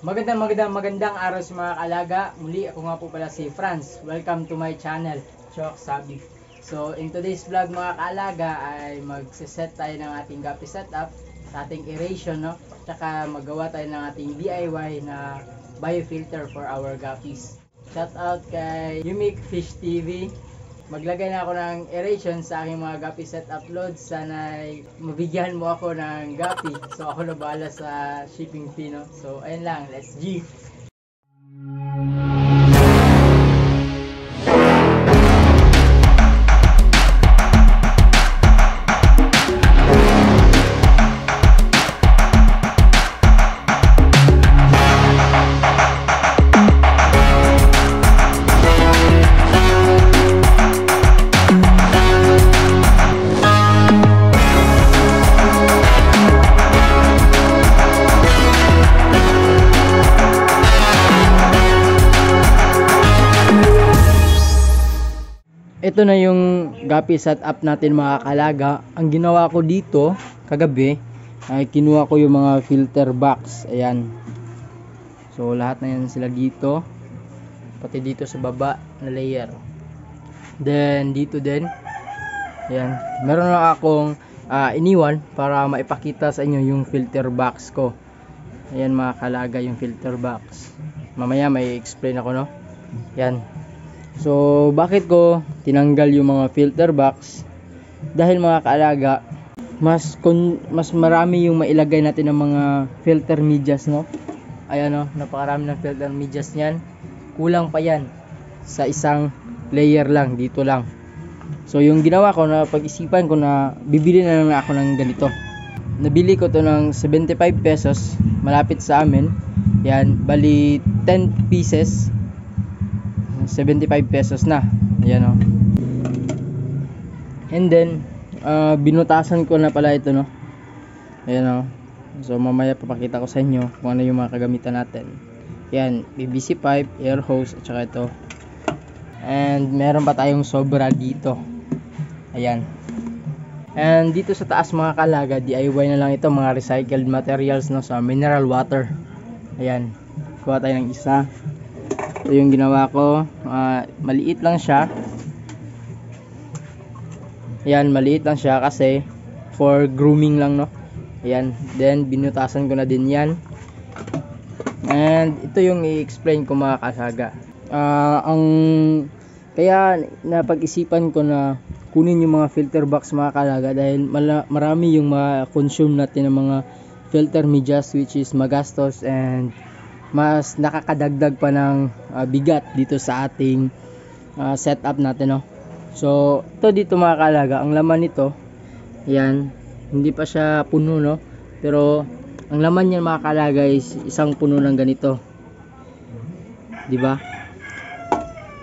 Magandang magandang magandang araw sa mga kaalaga. Muli ako nga po pala si Franz. Welcome to my channel, Chok Sabi. So in today's vlog mga kaalaga ay magsiset tayo ng ating gapi setup sa ating aeration no. Tsaka magawa tayo ng ating DIY na biofilter for our guppies. Shout out kay Unique Fish TV. Maglagay na ako ng aeration sa aking mga gapi setup loads. Sana mabigyan mo ako ng gapi. So ako na bahala sa shipping fee no. So ayun lang, let's G. Ito na yung gapi setup natin mga kalaga. Ang ginawa ko dito kagabi ay kinuha ko yung mga filter box. Ayan. So lahat na yan sila dito. Pati dito sa baba na layer. Then dito din. Ayan. Meron na akong ah, iniwan para maipakita sa inyo yung filter box ko. Ayan mga kalaga yung filter box. Mamaya may explain ako no. Yan. So, bakit ko tinanggal yung mga filter box? Dahil mga kaalaga, mas kon, mas marami yung mailagay natin ng mga filter medias, no? Ayan, no? Napakarami ng filter medias niyan. Kulang pa yan sa isang layer lang, dito lang. So, yung ginawa ko na pag-isipan ko na bibili na lang ako ng ganito. Nabili ko to ng 75 pesos malapit sa amin. Yan, bali 10 pieces 75 pesos na. Ayan o. And then, uh, binutasan ko na pala ito no. Ayan o. So, mamaya papakita ko sa inyo kung ano yung mga kagamitan natin. Yan, PVC pipe, air hose, at saka ito. And, meron pa tayong sobra dito. Ayan. And dito sa taas mga kalaga, DIY na lang ito, mga recycled materials no, sa mineral water. Ayan. Kuha tayo ng isa. Ito yung ginawa ko. Ah, maliit lang siya. Ayan, maliit lang siya kasi for grooming lang, no? Ayan. Then, binutasan ko na din yan. And, ito yung i-explain ko mga kasaga. Ah, ang kaya napag-isipan ko na kunin yung mga filter box mga kalaga dahil marami yung ma-consume natin ng mga filter medias which is magastos and mas nakakadagdag pa ng uh, bigat dito sa ating uh, setup natin no. So, ito dito mga kalaga, ang laman nito, yan, hindi pa siya puno no. Pero ang laman niya mga kalaga is isang puno ng ganito. 'Di ba?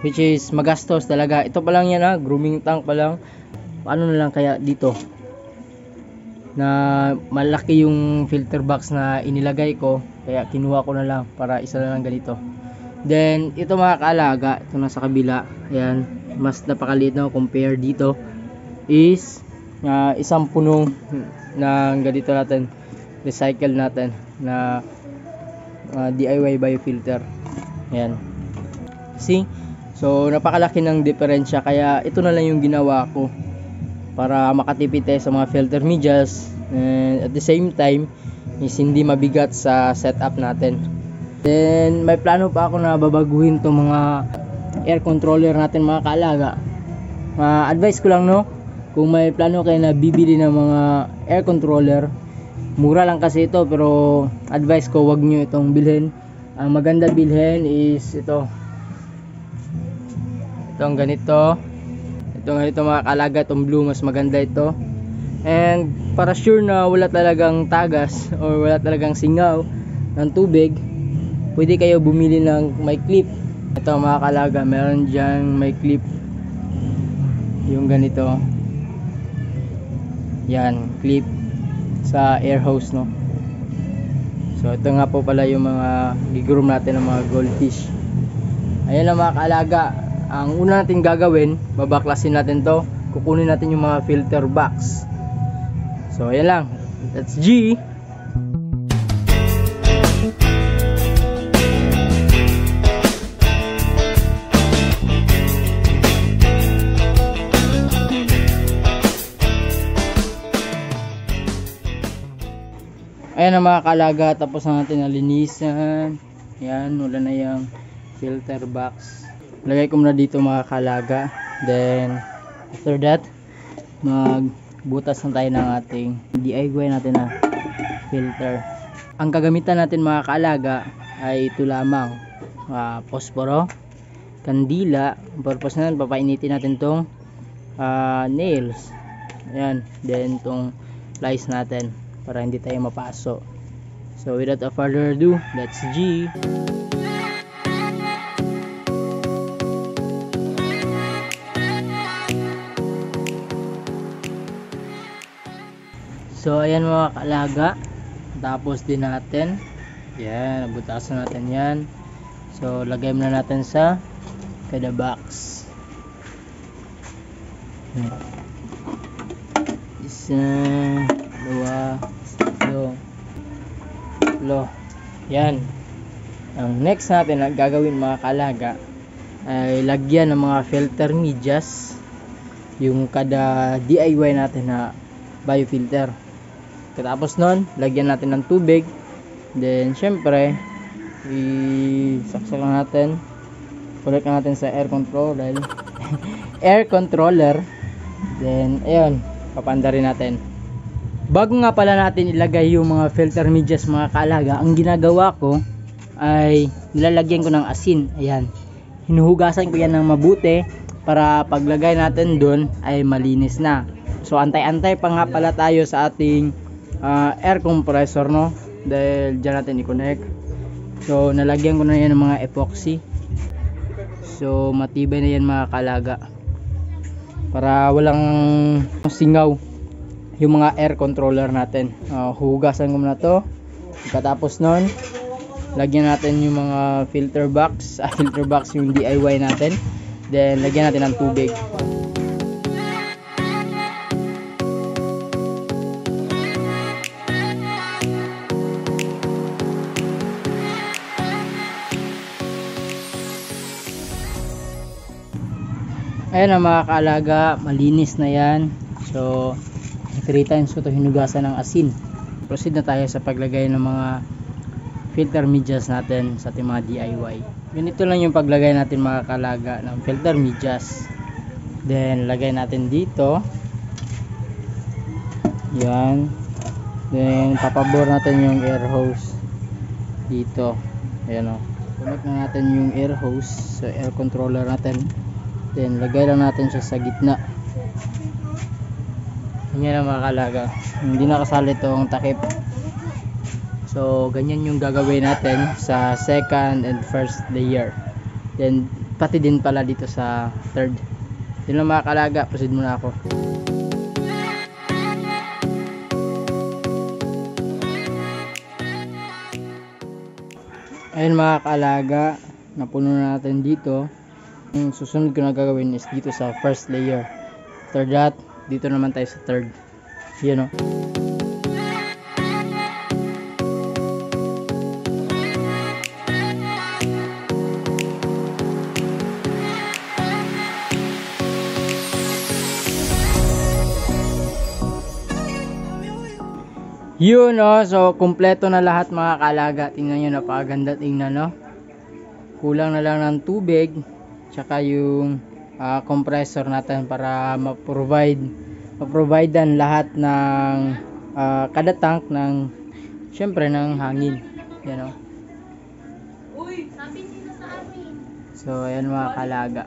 Which is magastos talaga. Ito pa lang yan ha, grooming tank pa lang. Paano na lang kaya dito? Na malaki yung filter box na inilagay ko kaya kinuha ko na lang para isa na lang ganito. Then ito mga kaalaga ito nasa kabila ayan mas napakaliit na compare dito is uh, isang punong ng ganito natin recycle natin na uh, DIY biofilter ayan. See? So napakalaki ng diferensya kaya ito na lang yung ginawa ko para makatipid tayo sa mga filter medias and at the same time is hindi mabigat sa setup natin. Then may plano pa ako na babaguhin tong mga air controller natin mga kaalaga. Uh, advice ko lang no? Kung may plano kayo na bibili ng mga air controller mura lang kasi ito pero advice ko wag nyo itong bilhin. Ang maganda bilhin is ito. Itong ganito ito ito mga kalaga itong blue mas maganda ito. And para sure na wala talagang tagas or wala talagang singaw ng tubig pwede kayo bumili ng may clip. Ito mga kalaga meron dyan may clip. Yung ganito. Yan clip sa air hose no? So ito nga po pala yung mga gigroom natin ng mga goldfish. Ayan lang mga kaalaga ang una natin gagawin babaklasin natin to. Kukunin natin yung mga filter box. So ayan lang. That's G. Ayan ang mga kalaga tapos na natin nalinisan yan wala na yung filter box. Lagay ko muna dito mga kaalaga. Then, after that, magbutas na tayo ng ating DIY natin na filter. Ang kagamitan natin mga kaalaga ay ito lamang. Uh, posporo, kandila. Purpose na papainitin natin tong uh, nails. Ayan, then tong lice natin para hindi tayo mapaso. So without further ado, let's G. So ayan mga kaalaga, tapos din natin. Yan, nabutasan natin yan. So lagay muna natin sa kada box. Isa, dalawa, tatlo, tatlo. Yan. Ang next natin na gagawin mga kalaga ay lagyan ng mga filter medyas yung kada DIY natin na biofilter. Katapos nun, lagyan natin ng tubig. Then, syempre, i-saksak lang natin. Connect natin sa air controller. air controller. Then, ayun, papanda rin natin. Bago nga pala natin ilagay yung mga filter medyas mga kaalaga, ang ginagawa ko ay nilalagyan ko ng asin. Ayan. Hinuhugasan ko yan ng mabuti para paglagay natin doon ay malinis na. So antay-antay pa nga pala tayo sa ating uh, air compressor no dahil dyan natin i-connect. So nalagyan ko na yan ng mga epoxy. So matibay na yan mga kalaga. Para walang singaw yung mga air controller natin. Uh, hugasan ko muna to. Pagkatapos nun, lagyan natin yung mga filter box ah, filter box yung DIY natin then lagyan natin ng tubig ayan ang mga kaalaga malinis na yan. So 3 times ko to hinugasan ng asin. Proceed na tayo sa paglagay ng mga filter medyas natin sa ating mga DIY ganito lang yung paglagay natin mga kalaga ng filter medyas then lagay natin dito. Yan. Then papabor natin yung air hose dito. Ayan o connect na natin yung air hose sa air controller natin then lagay lang natin siya sa gitna ganyan ang mga kalaga hindi nakasali itong takip So, ganyan yung gagawin natin sa second and first layer. Then, pati din pala dito sa third. Yun lang mga proceed muna ako. Ayun mga kalaga, napuno na natin dito. Yung susunod ko na gagawin is dito sa first layer. Third that, dito naman tayo sa third. Yun o. No? Yun no, so kumpleto na lahat mga kalaga. Tingnan nyo, napakaganda tingnan no. Kulang na lang ng tubig, tsaka yung uh, compressor natin para ma-provide ma-providean lahat ng uh, kada tank ng syempre ng hangin. Yan sa amin. So ayan mga kalaga.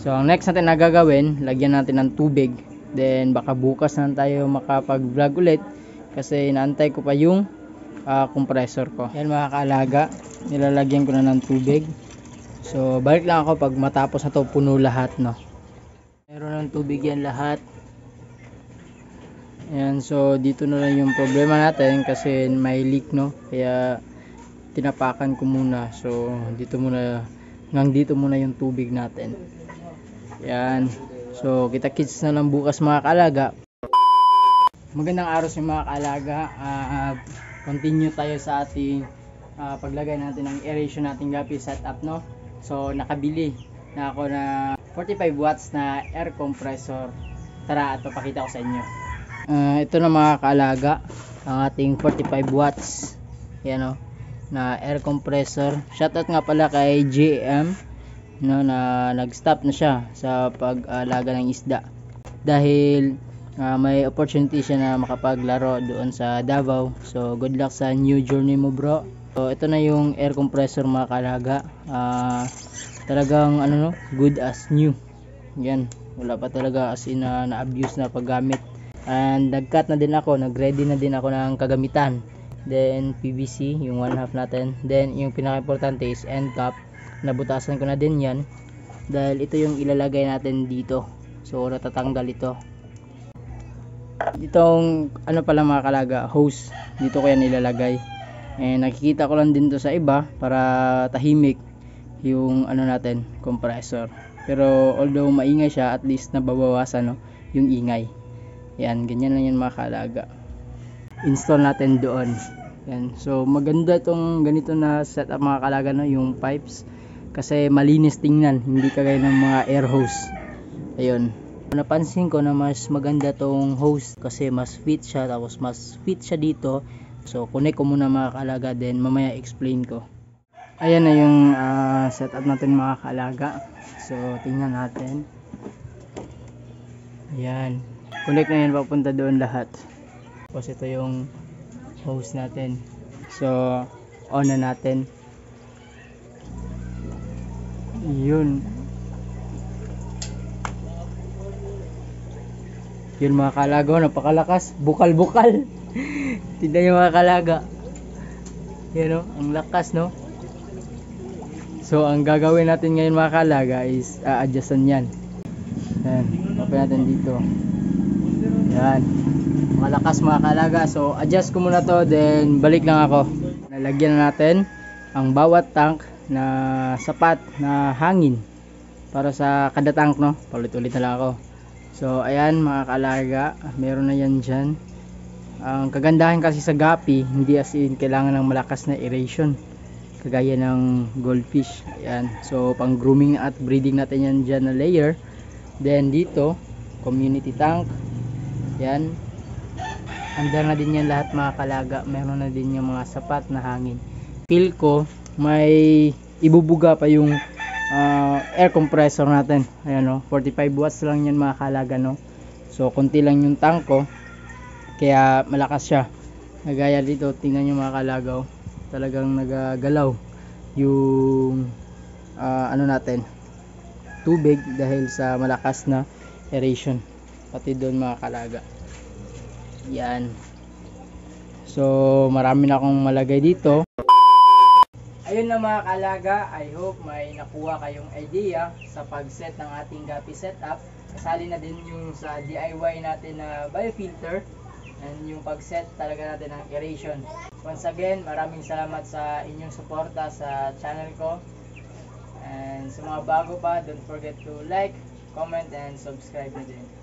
So ang next natin na gagawin, lagyan natin ng tubig. Then baka bukas na tayo makapag-vlog ulit kasi inaantay ko pa yung uh, compressor ko yan mga kaalaga nilalagyan ko na ng tubig so balik lang ako pag matapos na to puno lahat no? Meron ng tubig yan lahat. Yan so dito na lang yung problema natin kasi may leak no? Kaya tinapakan ko muna. So dito muna ngang dito muna yung tubig natin. Yan so kita kits na lang bukas mga kaalaga. Magandang araw sa mga kaalaga. Uh, continue tayo sa ating uh, paglagay natin ng aeration nating gapi setup no. So nakabili na ako na 45 watts na air compressor. Tara at papakita ko sa inyo. Uh, ito na mga kaalaga. ang ating 45 watts yan o na air compressor shoutout nga pala kay JM no na nag-stop na siya sa pag-alaga ng isda dahil uh, may opportunity siya na makapaglaro doon sa Davao so good luck sa new journey mo bro so ito na yung air compressor mga kalaga uh, talagang ano no? Good as new. Yan. Wala pa talaga as in uh, na-abuse na paggamit. And nag-cut na din ako. Nag-ready na din ako ng kagamitan. Then PVC yung one half natin. Then yung pinaka-importante is end cap. Nabutasan ko na din yan. Dahil ito yung ilalagay natin dito. So natatanggal ito. Itong ano pala mga kalaga hose. Dito ko yan ilalagay and nakikita ko lang din to sa iba para tahimik yung ano natin compressor pero although maingay siya at least nababawasan no yung ingay yan, ganyan lang yan mga. Install natin doon. Yan. So, maganda itong ganito na setup mga kaalaga, no? yung pipes. Kasi malinis tingnan, hindi kagaya ng mga air hose. Ayun. Napansin ko na mas maganda tong hose kasi mas fit siya, tapos mas fit siya dito. So, connect ko muna mga kaalaga, then mamaya explain ko. Ayan na yung uh, setup natin mga kaalaga. So, tingnan natin. Ayan. Connect na yan papunta doon lahat. Tapos ito yung hose natin. So on na natin. Yun. Yun mga kalagaw napakalakas. Bukal bukal tignan yung mga kalaga yun o ang lakas no so ang gagawin natin ngayon mga kalaga is a-adjustan yan yan open natin dito yan. Malakas mga kalaga. So, adjust ko muna to. Then, balik lang ako. Nalagyan na natin ang bawat tank na sapat na hangin para sa kada tank no palit-ulit na lang ako so ayan mga kalaga meron na yan dyan ang kagandahan kasi sa gapi hindi as in kailangan ng malakas na aeration kagaya ng goldfish. Ayan so pang grooming at breeding natin yan dyan na layer. Then dito community tank. Yan. Andar na din yan lahat mga kalaga. Meron na din yung mga sapat na hangin. Feel ko may ibubuga pa yung uh, air compressor natin. Ayan o 45 watts lang yan mga kalaga no? So konti lang yung tank ko kaya malakas siya. Nagaya dito tingnan nyo mga kalagaw. Talagang nagagalaw yung uh, ano natin tubig dahil sa malakas na aeration pati doon mga kalaga. Yan. So marami na akong malagay dito. Ayun na mga kalaga I hope may nakuha kayong idea sa pag-set ng ating gapi setup. Kasali na din yung sa DIY natin na biofilter and yung pag-set talaga natin ng aeration. Once again maraming salamat sa inyong suporta sa channel ko. And sa mga bago pa don't forget to like comment and subscribe na din